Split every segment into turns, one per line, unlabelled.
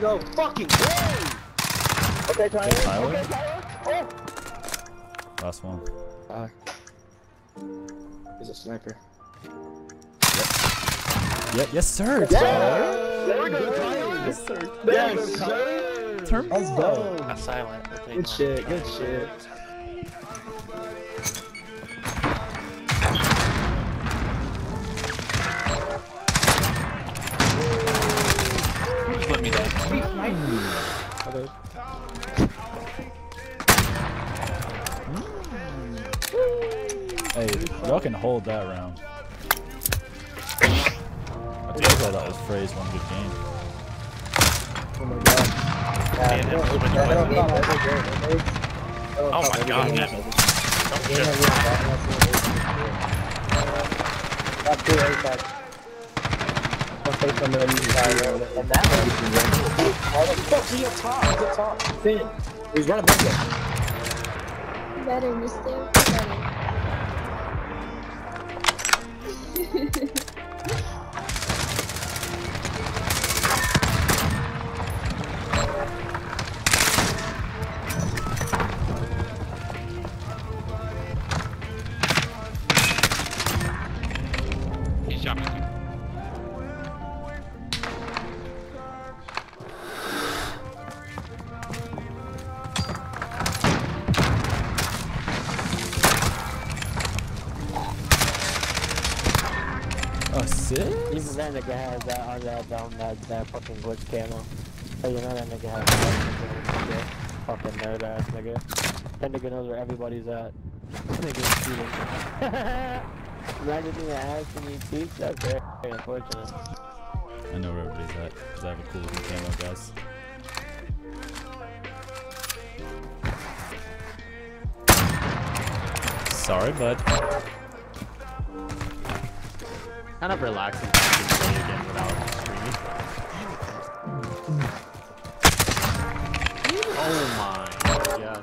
No fucking way! Okay, Tyler.
Okay, Tyler.
Okay, Tyler.
Last one.
Oh. He's a sniper.
Yeah, yes, sir.
Yeah!
Tyler.
There we go, Tyler.
Yes, sir.
Yes, sir.
Turn
Let's go.
Got silent.
Good shit, good shit.
Hey, y'all can hold that round. I told y'all that was phrase one good game.
Oh my god. Yeah,
Yeah,
they don't-
that's
yeah, they don't
you
count every game. They- they don't
Oh my god, man. Don't
them, you guys, uh, and that one. Fuck he up top? He's up top. Finn. He's running back there.
Better, mister. Better.
He's jumping.
Assist?
Even that nigga has that on that on that that fucking glitch camo. So you know that nigga has that fucking nerd ass nigga. That nigga knows where everybody's at. Nigga cheating. Imagine being asked and you cheat, that's very unfortunate.
I know where everybody's at, because I have a cool looking camo, guys. Sorry, bud.
Kind of relaxing to play again without screaming. Oh my god.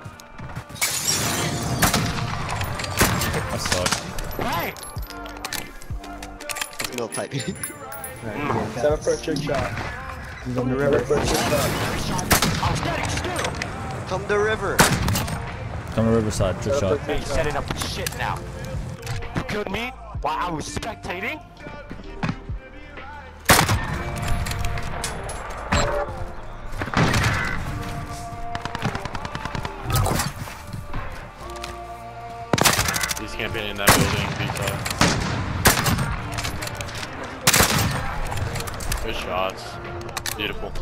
I suck.
Hey!
It's a little tight.
Set up for a trick shot. He's on the river for a trick shot.
Come to river.
Come to Riverside, trick shot.
for a trick
He's
shot.
setting up shit now. You killed me while I was spectating? He's camping in that building. Good shots. Beautiful.